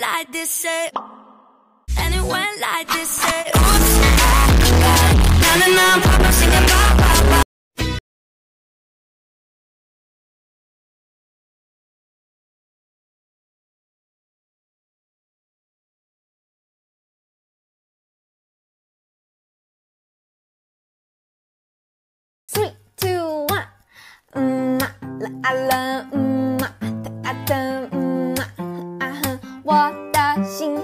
like this, eh. And it went like this, eh. Oops, na na na, pop up, singing ba ba ba. Three, two, one. Mm, la la, mm, 心